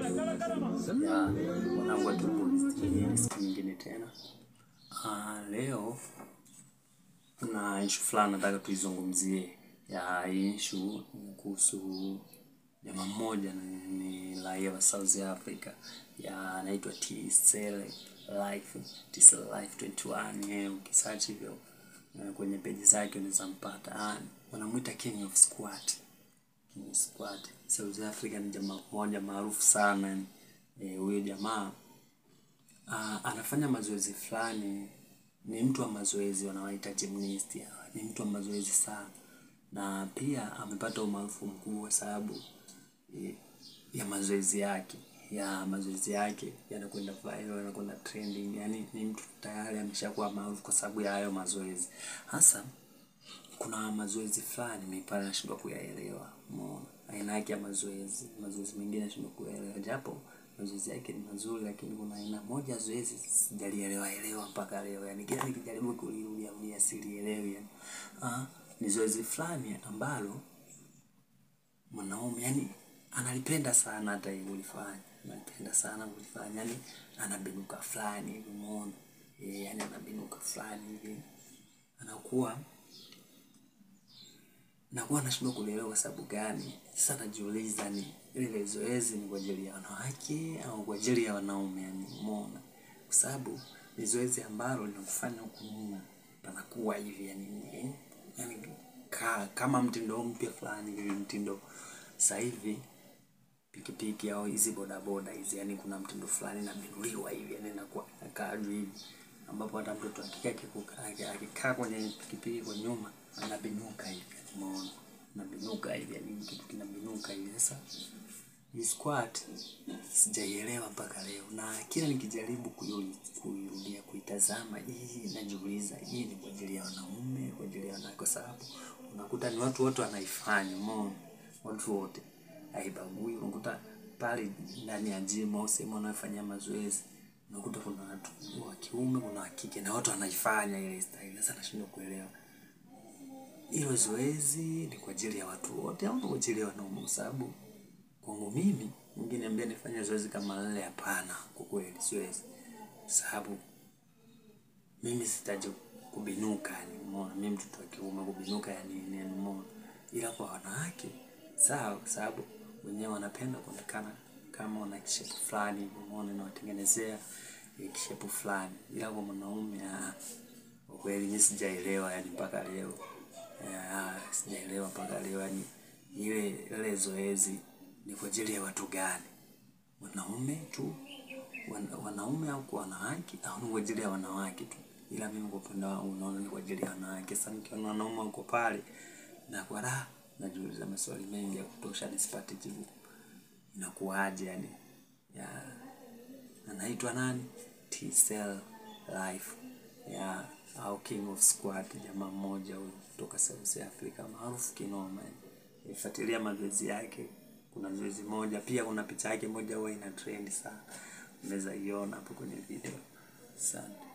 ya mwanangu wa siku nyingine tena. Uh, leo kuna ishu fulani nataka tuizungumzie. Ya ishu kuhusu jamaa mmoja ni, raia wa South Africa ya anaitwa Tsel Life Tsel Life 21 yeye ukisearch hivyo eh, kwenye peji zake unaweza mpata. Ah, wanamuita King of Squat. King. South Africa ni jamaa mmoja maarufu sana. huyo e, jamaa uh, anafanya mazoezi fulani, ni mtu wa mazoezi wanawaita gymnast. Ni mtu wa mazoezi sana, na pia amepata umaarufu mkubwa kwa sababu e, ya mazoezi yake ya mazoezi yake yanakwenda viral, yanakwenda trending. Yani ni mtu tayari ameshakuwa maarufu kwa sababu ya hayo mazoezi. Hasa kuna mazoezi fulani mimi pale nashindwa kuyaelewa, umeona? Aina yake ya mazoezi. Mazoezi mengine nashindwa kuyaelewa, japo mazoezi yake ni mazuri, lakini kuna aina moja zoezi sijalielewa elewa mpaka leo, yani kila nikijaribu kulirudia mimi silielewi yani. Ah, ni zoezi fulani ambalo mwanaume yani analipenda sana, hata hivyo ulifanya analipenda sana kulifanya, yani anabinuka fulani hivi, umeona? Eh, yani anabinuka fulani hivi. Anakuwa nakuwa nashindwa kulielewa kwa sababu gani. Sasa najiuliza ni ile zoezi ni kwa ajili ya wanawake au kwa ajili ya wanaume? Yani umeona, kwa sababu ni zoezi ambalo linakufanya huku nyuma panakuwa hivi yani, yani ka, kama mtindo mpya fulani hivi, mtindo sasa hivi pikipiki au hizi bodaboda hizi, yani kuna mtindo fulani nabinuliwa hivi, yani nakuwa inakaa juu hivi, ambapo hata mtoto akikaa akikaa kwenye pikipiki kwa nyuma anabinuka hivi, umeona, anabinuka hivi, yani kitu kinabinuka hivi. Sasa hii squat. Sijaielewa mpaka leo, na kila nikijaribu kuiru- kuirudia kuitazama hii, najiuliza hii ni kwa ajili ya wanaume, kwa ajili ya wanawake, kwa sababu unakuta ni watu wote wanaifanya, umeona, watu wote. Haibagui. Unakuta pale ndani ya gym au sehemu wanayofanyia mazoezi, unakuta kuna kiume, kuna kike, na watu wanaifanya ile style. Sasa nashindwa kuelewa hilo zoezi ni kwa ajili ya watu wote au ni kwa ajili ya wanaume? Kwa sababu kwangu mimi, mwingine ambaye nifanya zoezi kama lile, hapana, kwa kweli siwezi, sababu mimi sitaji kubinuka, yani umeona, mimi mtoto wa kiume kubinuka yani ni umeona, ila kwa wanawake sawa, kwa sababu wenyewe wanapenda kuonekana kama wana kishepu fulani umeona, inawatengenezea kishepu fulani, ila kwa mwanaume ah, kwa kweli mimi sijaelewa yani mpaka leo ya, sijaelewa mpaka leo yani ile ile zoezi ni kwa ajili ya watu gani? Wanaume tu wana, wanaume au kwa wanawake au ni kwa ajili ya wanawake tu? Ila mimi kwa upande wangu naona ni kwa ajili ya wanawake. Sasa nikiona wanaume wako pale na kwa raha najiuliza maswali mengi ya kutosha nisipate jibu, inakuwaje yani ya anaitwa nani? Tsel Life ya au King of Squad, jamaa mmoja huyo kutoka South Africa maarufu kinoma. Nifuatilia mazoezi yake, kuna zoezi moja pia, kuna picha yake moja huwa ina trend sana, unaweza iona hapo kwenye video. Asante.